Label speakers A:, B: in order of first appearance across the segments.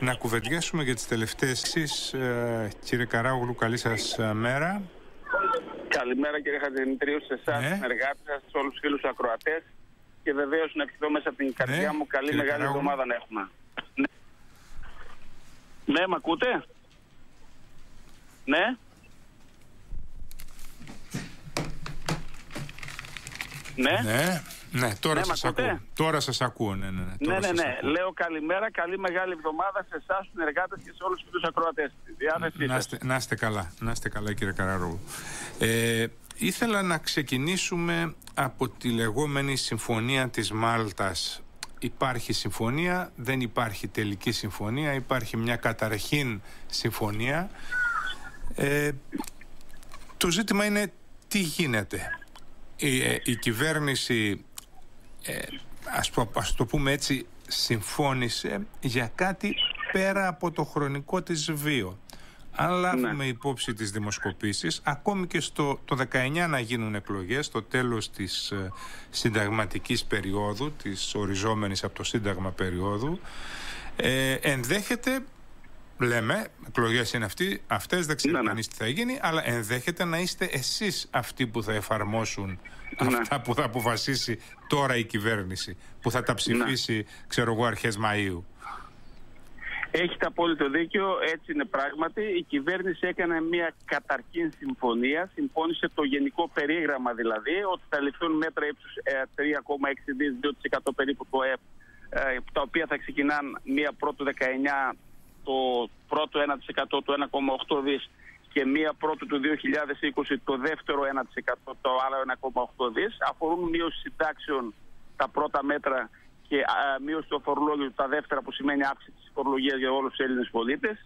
A: να κουβεντιάσουμε για τις τελευταίες εσείς, ε, κύριε Καράγουλου, καλή σας ε, μέρα.
B: Καλημέρα κύριε Χατζημητρίου, σε εσάς,
A: Ναι.
B: ναι. συνεργάτε σας, σε όλους τους φίλους ακροατές. Και βεβαίως να ευχηθώ μέσα από την καρδιά μου καλή
A: κύριε
B: μεγάλη
A: Καράγουλου.
B: εβδομάδα να έχουμε. Ναι, ναι μ' ακούτε; Ναι. Ναι.
A: Ναι, ναι, τώρα
B: Ναι,
A: σας
B: μ' ακούτε;
A: ακούω. Τώρα σας ακούω, ναι, ναι, ναι.
B: Ναι,
A: τώρα
B: ναι,
A: σας
B: ναι.
A: ακούω.
B: Λέω καλημέρα, καλή μεγάλη εβδομάδα σε εσάς, του συνεργάτες και σε όλους τους φίλου ακροατές. Στη διάθεσή
A: Να
B: σας.
A: είστε, να είστε καλά, να είστε καλά κύριε Καραρόγλου. Ε, ήθελα να ξεκινήσουμε από τη λεγόμενη συμφωνία της Μάλτας. Υπάρχει συμφωνία, δεν υπάρχει τελική συμφωνία, υπάρχει μια καταρχήν συμφωνία. Ε, το ζήτημα είναι τι γίνεται. Η, ε, η κυβέρνηση, ε, ας, το, ας το πούμε έτσι, συμφώνησε για κάτι πέρα από το χρονικό της βίο. Αν λάβουμε υπόψη τις δημοσκοπήσεις, ακόμη και στο το 19 να γίνουν εκλογές, στο τέλος της ε, συνταγματικής περίοδου, της οριζόμενης από το σύνταγμα περίοδου, ε, ενδέχεται Λέμε, εκλογές είναι αυτοί, αυτές δεν ξέρω
B: Ναι, ναι.
A: κανείς τι θα γίνει, αλλά ενδέχεται να είστε εσείς αυτοί που θα εφαρμόσουν
B: Ναι.
A: αυτά που θα αποφασίσει τώρα η κυβέρνηση, που θα τα ψηφίσει, ξέρω εγώ, αρχές Μαΐου.
B: Έχετε απόλυτο δίκιο, έτσι είναι πράγματι. Η κυβέρνηση έκανε μια καταρχήν συμφωνία, συμφώνησε το γενικό περίγραμμα δηλαδή, ότι θα ληφθούν μέτρα ύψους ε, 3,6 δις, 2% περίπου το ΕΠ, ε, τα οποία θα ξεκινάν μία πρώτου 19, το πρώτο 1% το 1,8 δις και μία πρώτου του 2020 το δεύτερο 1% το άλλο 1,8 δις. Αφορούν μείωση συντάξεων τα πρώτα μέτρα και α, μείωση του φορολόγιου τα δεύτερα που σημαίνει αύξηση της φορολογίας για όλους τους Έλληνες πολίτες.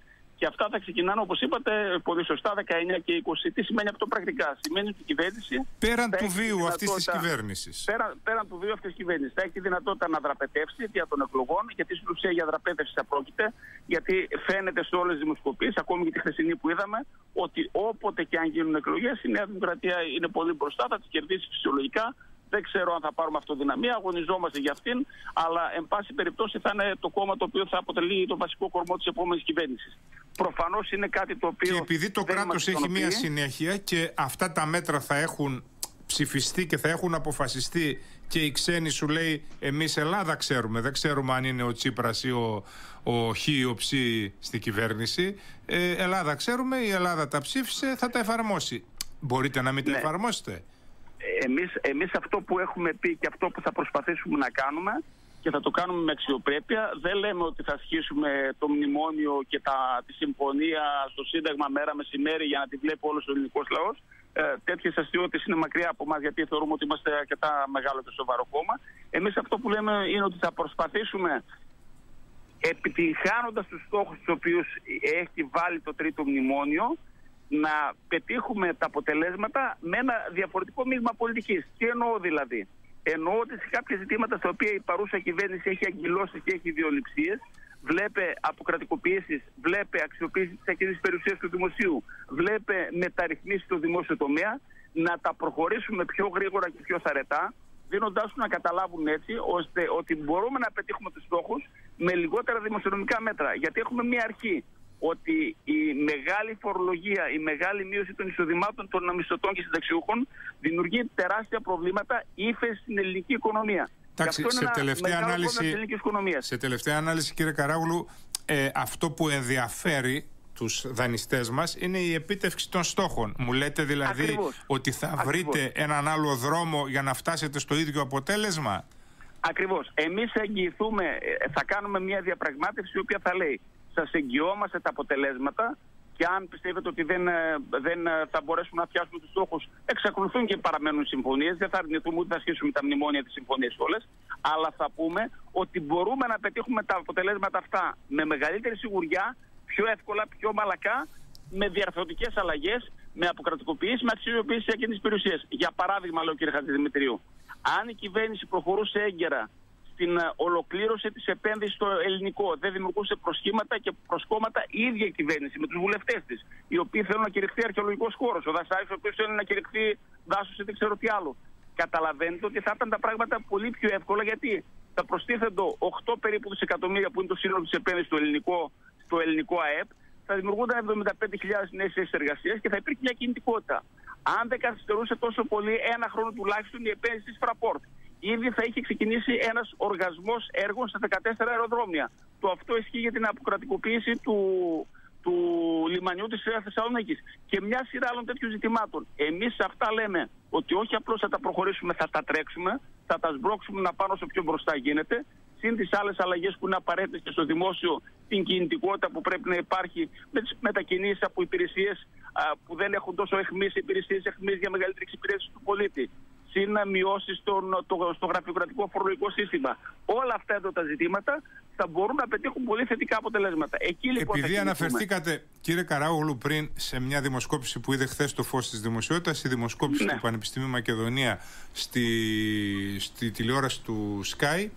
B: Και αυτά θα ξεκινάνε, όπως είπατε, πολύ σωστά, 19 και 20. Τι σημαίνει αυτό πρακτικά; Σημαίνει ότι η κυβέρνηση
A: Πέραν
B: θα
A: του
B: έχει τη
A: βίου αυτής της
B: δυνατότητα-
A: κυβέρνησης.
B: Πέραν, πέραν του βίου αυτής της κυβέρνησης. Θα έχει τη δυνατότητα να δραπετεύσει δια των εκλογών, γιατί στην ουσία για δραπέτευση θα πρόκειται, γιατί φαίνεται σε όλες τις δημοσκοπήσεις, ακόμη και τη χθεσινή που είδαμε, ότι όποτε και αν γίνουν εκλογές, η Νέα Δημοκρατία είναι πολύ μπροστά, θα τις κερδίσει φυσιολογικά. Δεν ξέρω αν θα πάρουμε αυτοδυναμία, αγωνιζόμαστε για αυτήν, αλλά εν πάση περιπτώσει θα είναι το κόμμα το οποίο θα αποτελεί το βασικό κορμό της επόμενης κυβέρνησης. Προφανώς είναι κάτι το οποίο.
A: Και επειδή το
B: δεν
A: κράτος
B: μας
A: έχει μία
B: ικανοποιεί.
A: συνέχεια και αυτά τα μέτρα θα έχουν ψηφιστεί και θα έχουν αποφασιστεί και οι ξένοι σου λέει εμείς Ελλάδα ξέρουμε, δεν ξέρουμε αν είναι ο Τσίπρας ή ο, ο Χ ή ο Ψ στη κυβέρνηση. Ε, Ελλάδα ξέρουμε, η Ελλάδα τα ψήφισε, θα τα εφαρμόσει. Μπορείτε να μην τα
B: Ναι.
A: εφαρμόσετε.
B: εμείς, εμείς αυτό που έχουμε πει και αυτό που θα προσπαθήσουμε να κάνουμε και θα το κάνουμε με αξιοπρέπεια, δεν λέμε ότι θα ασχίσουμε το μνημόνιο και τα, τη συμφωνία στο Σύνταγμα μέρα μεσημέρι για να τη βλέπει όλος ο ελληνικός λαός. Ε, Τέτοιες αστείωτες είναι μακριά από εμάς γιατί θεωρούμε ότι είμαστε αρκετά μεγάλο και σοβαρό κόμμα. Εμείς αυτό που λέμε είναι ότι θα προσπαθήσουμε επιτυγχάνοντας τους στόχους τους οποίους έχει βάλει το τρίτο μνημόνιο να πετύχουμε τα αποτελέσματα με ένα διαφορετικό μείγμα πολιτικής. Τι εννοώ δηλαδή; Εννοώ ότι σε κάποια ζητήματα στα οποία η παρούσα κυβέρνηση έχει αγκυλώσει και έχει ιδεολειψίες, βλέπε αποκρατικοποιήσεις, βλέπε αξιοποίηση της ακίνησης περιουσίας του δημοσίου, βλέπε μεταρρυθμίσεις στο δημόσιο τομέα, να τα προχωρήσουμε πιο γρήγορα και πιο θαρετά, δίνοντάς τους να καταλάβουν έτσι ώστε ότι μπορούμε να πετύχουμε τους στόχους με λιγότερα δημοσιονομικά μέτρα. Γιατί έχουμε μία αρχή ότι η μεγάλη φορολογία, η μεγάλη μείωση των εισοδημάτων των μισθωτών και συνταξιούχων δημιουργεί τεράστια προβλήματα ύφεση στην ελληνική οικονομία.
A: Εντάξει,
B: Και αυτό
A: σε
B: είναι ένα
A: τελευταία
B: μεγάλο
A: ανάλυση-
B: πρόβλημα της ελληνικής οικονομίας.
A: Σε τελευταία ανάλυση, κύριε Καράγλου, ε, αυτό που ενδιαφέρει τους δανειστές μας είναι η επίτευξη των στόχων. Μου λέτε δηλαδή
B: Ακριβώς.
A: ότι θα
B: Ακριβώς.
A: βρείτε έναν άλλο δρόμο για να φτάσετε στο ίδιο αποτέλεσμα;
B: Ακριβώς. Εμείς εγγυηθούμε, ε, θα κάνουμε μια διαπραγμάτευση η οποία θα λέει σας εγγυόμαστε τα αποτελέσματα και αν πιστεύετε ότι δεν, ε, δεν ε, θα μπορέσουμε να πιάσουμε τους στόχους εξακολουθούν και παραμένουν συμφωνίες δεν θα αρνηθούμε ούτε θα ασχίσουμε τα μνημόνια της συμφωνίας όλες αλλά θα πούμε ότι μπορούμε να πετύχουμε τα αποτελέσματα αυτά με μεγαλύτερη σιγουριά πιο εύκολα, πιο μαλακά με διαρθρωτικές αλλαγές με αποκρατικοποίηση, με αξιοποίηση εκείνης περιουσίας. Για παράδειγμα, λέω κύριε Χατζηδημητρίου, αν η κυβέρνηση προχωρούσε έγκαιρα στην ε, ολοκλήρωση της επένδυσης στο ελληνικό, δεν δημιουργούσε προσχήματα και προσκόμματα η ίδια η κυβέρνηση με τους βουλευτές της, οι οποίοι θέλουν να κηρυχθεί αρχαιολογικός χώρος. Ο Δασάης, ο οποίος θέλει να κηρυχθεί δάσος ή δεν ξέρω τι άλλο. Καταλαβαίνετε ότι θα ήταν τα πράγματα πολύ πιο εύκολα γιατί θα προστίθεντο 8 περίπου δισεκατομμύρια που είναι το σύνολο της επένδυσης στο ελληνικό, στο ελληνικό ΑΕΠ, θα δημιουργούνταν 75.000 νέες θέσεις εργασίας και θα υπήρχε μια κινητικότητα. Αν δεν καθυστερούσε τόσο πολύ, ένα χρόνο τουλάχιστον η επένδυση της Fraport. Ήδη θα είχε ξεκινήσει ένας οργασμός έργων στα 14 αεροδρόμια. Το αυτό ισχύει για την αποκρατικοποίηση του, του λιμανιού της Θεσσαλονίκης και μια σειρά άλλων τέτοιων ζητημάτων. Εμείς σε αυτά λέμε ότι όχι απλώς θα τα προχωρήσουμε, θα τα τρέξουμε, θα τα σμπρώξουμε να πάνω όσο πιο μπροστά γίνεται. Συν τις άλλες αλλαγές που είναι απαραίτητες και στο δημόσιο, την κινητικότητα που πρέπει να υπάρχει με τις μετακινήσεις από υπηρεσίες που δεν έχουν τόσο εχμεί υπηρεσίες, εχμεί για μεγαλύτερη εξυπηρέτηση του πολίτη. Συν μειώσει στο, στο γραφειοκρατικό φορολογικό σύστημα. Όλα αυτά εδώ τα ζητήματα θα μπορούν να πετύχουν πολύ θετικά αποτελέσματα.
A: Εκεί, λοιπόν, Επειδή αναφερθήκατε, κύριε Καράγουλου, πριν σε μια δημοσκόπηση που είδε χθες το φως της δημοσιότητας, η δημοσκόπηση ναι. του Πανεπιστημίου Μακεδονία στη, στη τηλεόραση του Sky,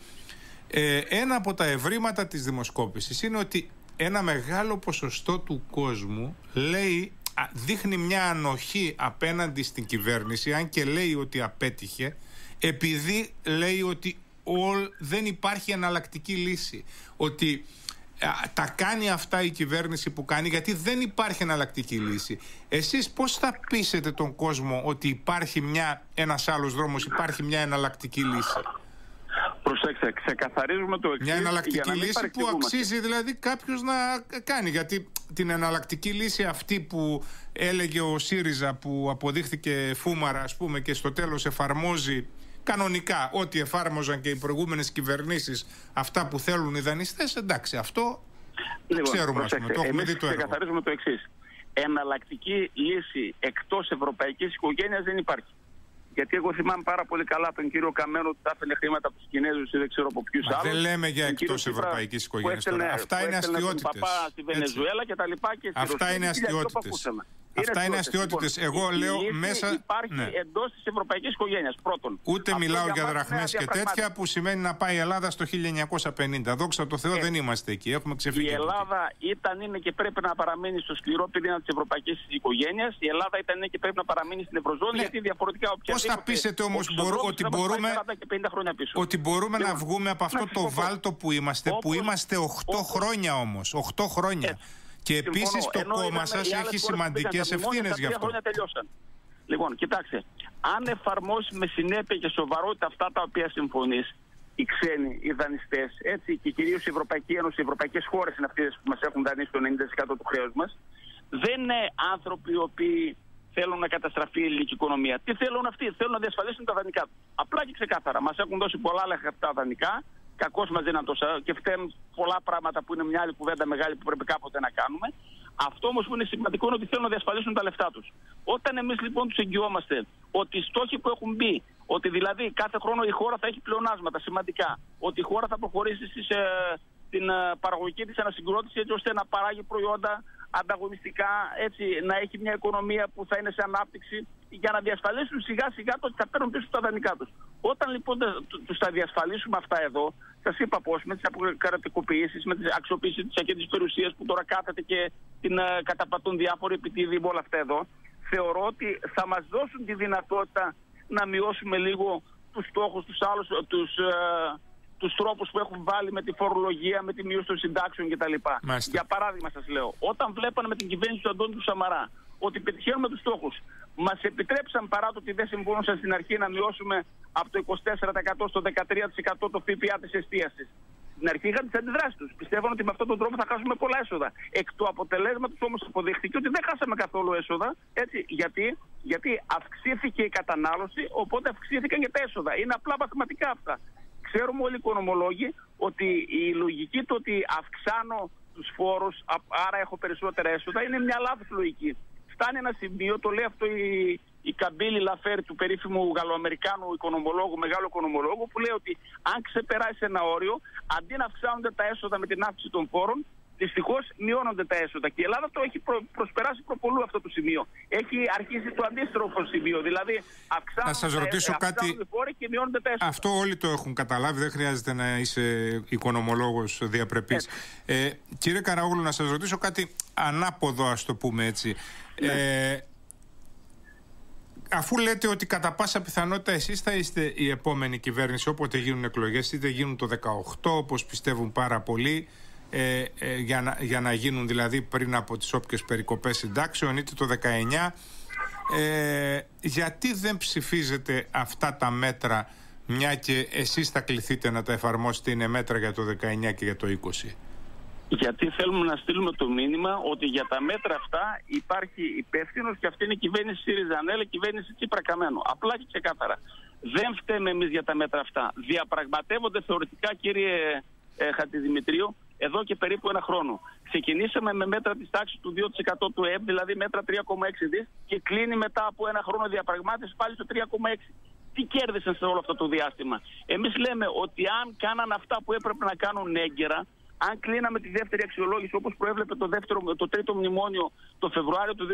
A: ε, ένα από τα ευρήματα της δημοσκόπησης είναι ότι ένα μεγάλο ποσοστό του κόσμου λέει, δείχνει μια ανοχή απέναντι στην κυβέρνηση, αν και λέει ότι απέτυχε, επειδή λέει ότι δεν υπάρχει εναλλακτική λύση. Ότι τα κάνει αυτά η κυβέρνηση που κάνει γιατί δεν υπάρχει εναλλακτική λύση. Εσείς πώς θα πείσετε τον κόσμο ότι υπάρχει μια, ένας άλλος δρόμος, υπάρχει μια εναλλακτική λύση;
B: Προσέξτε, ξεκαθαρίζουμε το εξής.
A: Μια εναλλακτική λύση που αξίζει δηλαδή κάποιος να κάνει. Γιατί την εναλλακτική λύση αυτή που έλεγε ο ΣΥΡΙΖΑ που αποδείχθηκε φούμαρα, ας πούμε, και στο τέλος εφαρμόζει κανονικά ό,τι εφάρμοζαν και οι προηγούμενες κυβερνήσεις, αυτά που θέλουν οι δανειστές, εντάξει, αυτό λοιπόν, ξέρουμε. Προσέξτε, το έχουμε δει το
B: ξεκαθαρίζουμε το εξής. Εναλλακτική λύση εκτός ευρωπαϊκής οικογένειας δεν υπάρχει. Γιατί εγώ θυμάμαι πάρα πολύ καλά τον κύριο Καμένο ότι θα έφερε χρήματα από τους Κινέζους ή δεν ξέρω από ποιους άλλου.
A: Δεν λέμε για εκτός ευρωπαϊκής οικογένειας. Αυτά είναι αστείωτητες.
B: Στη Βενεζουέλα και τα λοιπά. Και
A: Αυτά είναι αστείωτητες. Αυτά είναι αστείωτητες. Εγώ λέω μέσα.
B: Υπάρχει ναι. εντός της ευρωπαϊκής οικογένειας. Πρώτον.
A: Ούτε μιλάω για δραχμές και τέτοια που σημαίνει να πάει η Ελλάδα στο 1950. Δόξα τω Θεώ ε, δεν είμαστε εκεί. Έχουμε ξεφύγει.
B: Η Ελλάδα ήταν, είναι και πρέπει να παραμείνει στο σκληρό πυρήνα της ευρωπαϊκής οικογένειας. Η Ελλάδα ήταν, είναι και πρέπει να παραμείνει στην Ευρωζώνη. Ναι. Γιατί διαφορετικά
A: Πώς θα πείσετε όμως ότι μπορούμε, ότι μπορούμε να βγούμε από αυτό το βάλτο που είμαστε, που είμαστε 8 χρόνια όμως. 8 χρόνια. Και επίσης το κόμμα σας έχει σημαντικές ευθύνες γι' αυτό. Χρόνια τελειώσαν.
B: Λοιπόν, κοιτάξτε, αν εφαρμόσεις με συνέπεια και σοβαρότητα αυτά τα οποία συμφωνείς, οι ξένοι, οι δανειστές, έτσι και κυρίως η Ευρωπαϊκή Ένωση, οι ευρωπαϊκές χώρες είναι αυτές που μας έχουν δανείσει το 90% του χρέους μας, δεν είναι άνθρωποι οι οποίοι θέλουν να καταστραφεί η ελληνική οικονομία. Τι θέλουν αυτοί, θέλουν να διασφαλίσουν τα δανεικά τους. Απλά και ξεκάθαρα. Μας έχουν δώσει πολλά λεφτά δανεικά, κακώ μας δίναν τόσα και φταίνουν πολλά πράγματα που είναι μια άλλη κουβέντα μεγάλη που πρέπει κάποτε να κάνουμε. Αυτό όμως που είναι σημαντικό είναι ότι θέλουν να διασφαλίσουν τα λεφτά τους. Όταν εμείς λοιπόν τους εγγυόμαστε ότι οι στόχοι που έχουν μπει, ότι δηλαδή κάθε χρόνο η χώρα θα έχει πλεονάσματα σημαντικά, ότι η χώρα θα προχωρήσει στις, ε, στην ε, παραγωγική της ανασυγκρότηση έτσι ώστε να παράγει προϊόντα ανταγωνιστικά, έτσι, να έχει μια οικονομία που θα είναι σε ανάπτυξη για να διασφαλίσουν σιγά σιγά το ότι θα παίρνουν πίσω τα δανεικά τους. Όταν λοιπόν τους τα διασφαλίσουμε αυτά εδώ, σας είπα πώς, με τις αποκρατικοποιήσεις, με τις αξιοποίηση της ακίνητη περιουσίας που τώρα κάθεται και την uh, καταπατούν διάφοροι επιτίδοι με όλα αυτά εδώ, θεωρώ ότι θα μας δώσουν τη δυνατότητα να μειώσουμε λίγο τους στόχους, τους άλλους, τους. Uh, τους τρόπους που έχουν βάλει με τη φορολογία, με τη μείωση των συντάξεων κτλ. Για παράδειγμα, σας λέω, όταν βλέπανε με την κυβέρνηση του Αντώνη του Σαμαρά ότι πετυχαίνουμε τους στόχους, μας επιτρέψαν παρά το ότι δεν συμφωνούσαν στην αρχή να μειώσουμε από το 24% στο 13% το ΦΠΑ της εστίασης. Στην αρχή είχαν τις αντιδράσεις τους. Πιστεύω ότι με αυτόν τον τρόπο θα χάσουμε πολλά έσοδα. Εκ του αποτελέσματος όμως αποδείχθηκε ότι δεν χάσαμε καθόλου έσοδα. Έτσι, γιατί, γιατί αυξήθηκε η κατανάλωση, οπότε αυξήθηκαν και τα έσοδα. Είναι απλά μαθηματικά αυτά. Ξέρουμε όλοι οι οικονομολόγοι ότι η λογική του ότι αυξάνω τους φόρους, άρα έχω περισσότερα έσοδα, είναι μια λάθος λογική. Φτάνει ένα σημείο, το λέει αυτό η, η Καμπίλη Λαφέρ του περίφημου Γαλλοαμερικάνου οικονομολόγου, μεγάλου οικονομολόγου, που λέει ότι αν ξεπεράσει ένα όριο, αντί να αυξάνονται τα έσοδα με την αύξηση των φόρων, Δυστυχώς μειώνονται τα έσοδα και η Ελλάδα το έχει προ, προσπεράσει προπολού αυτό το σημείο. Έχει αρχίσει το αντίστροφο σημείο. Δηλαδή αυξάνονται,
A: να ρωτήσω κάτι...
B: και μειώνονται τα έσοδα.
A: Αυτό όλοι το έχουν καταλάβει. Δεν χρειάζεται να είσαι οικονομολόγος διαπρεπής. Ε, κύριε Καραούλου, να σας ρωτήσω κάτι ανάποδο, ας το πούμε έτσι. Ναι. Ε, αφού λέτε ότι κατά πάσα πιθανότητα εσείς θα είστε η επόμενη κυβέρνηση όποτε γίνουν εκλογές, είτε γίνουν το 18 όπως πιστεύουν πάρα πολλοί, ε, ε, για, να, για να γίνουν δηλαδή πριν από τις όποιες περικοπές συντάξεων, είτε το 19, ε, γιατί δεν ψηφίζετε αυτά τα μέτρα μια και εσείς θα κληθείτε να τα εφαρμόσετε είναι μέτρα για το 19 και για το 20.
B: Γιατί θέλουμε να στείλουμε το μήνυμα ότι για τα μέτρα αυτά υπάρχει υπεύθυνος και αυτή είναι η κυβέρνηση ΣΥΡΙΖΑ η κυβέρνηση Τσίπρα Καμένο. Απλά και ξεκάθαρα. Δεν φταίμε εμείς για τα μέτρα αυτά. Διαπραγματεύονται θεωρητικά, κύριε ε, Χατιδημητρίου, εδώ και περίπου ένα χρόνο. Ξεκινήσαμε με μέτρα της τάξης του 2% του ΕΕ, δηλαδή μέτρα 3,6 δις, και κλείνει μετά από ένα χρόνο διαπραγμάτευσης πάλι στο 3,6 τι κέρδισαν σε όλο αυτό το διάστημα; Εμείς λέμε ότι αν κάναν αυτά που έπρεπε να κάνουν έγκαιρα, αν κλείναμε τη δεύτερη αξιολόγηση όπως προέβλεπε το, δεύτερο, το τρίτο μνημόνιο το Φεβρουάριο του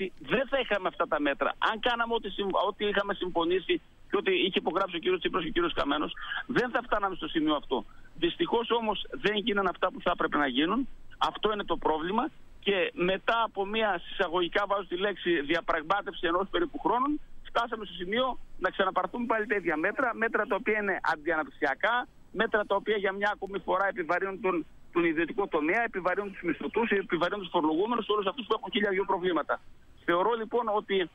B: 2016, δεν θα είχαμε αυτά τα μέτρα. Αν κάναμε ό,τι, ό,τι είχαμε συμφωνήσει και ό,τι είχε υπογράψει ο κ. Τσίπρας και ο κ. Καμένος, δεν θα φτάναμε στο σημείο αυτό. Δυστυχώς όμως δεν γίνανε αυτά που θα έπρεπε να γίνουν. Αυτό είναι το πρόβλημα. Και μετά από μια συσσαγωγικά βάζω τη λέξη διαπραγμάτευση ενός περίπου χρόνων, φτάσαμε στο σημείο να ξαναπαρθούν πάλι τα ίδια μέτρα, μέτρα τα οποία είναι αντιαναπτυξιακά, μέτρα τα οποία για μια ακόμη φορά επιβαρύνουν τον, τον ιδιωτικό τομέα, επιβαρύνουν τους μισθωτούς, επιβαρύνουν τους φορολογούμενους, όλους αυτούς που έχουν χίλια δυο προβλήματα. Θεωρώ λοιπόν ότι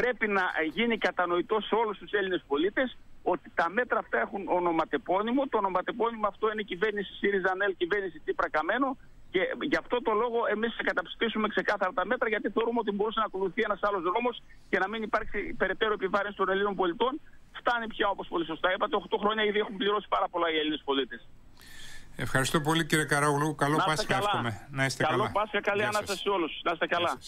B: πρέπει να γίνει κατανοητό σε όλους τους Έλληνες πολίτες ότι τα μέτρα αυτά έχουν ονοματεπώνυμο. Το ονοματεπώνυμο αυτό είναι η κυβέρνηση ΣΥΡΙΖΑ ΝΕΛ, κυβέρνηση Τύπρα Καμένο. Και γι' αυτό το λόγο εμείς θα καταψηφίσουμε ξεκάθαρα τα μέτρα, γιατί θεωρούμε ότι μπορούσε να ακολουθεί ένας άλλος δρόμος και να μην υπάρξει περαιτέρω επιβάρυνση των Ελλήνων πολιτών. Φτάνει πια, όπως πολύ σωστά είπατε, 8 χρόνια ήδη έχουν πληρώσει πάρα πολλά οι Έλληνες πολίτες.
A: Ευχαριστώ πολύ κύριε Καράγουλου. Καλό Πάσχα εύχομαι.
B: Να είστε Καλό καλά. Καλό Πάσχα, καλή ανάσταση σε όλους. Να είστε καλά.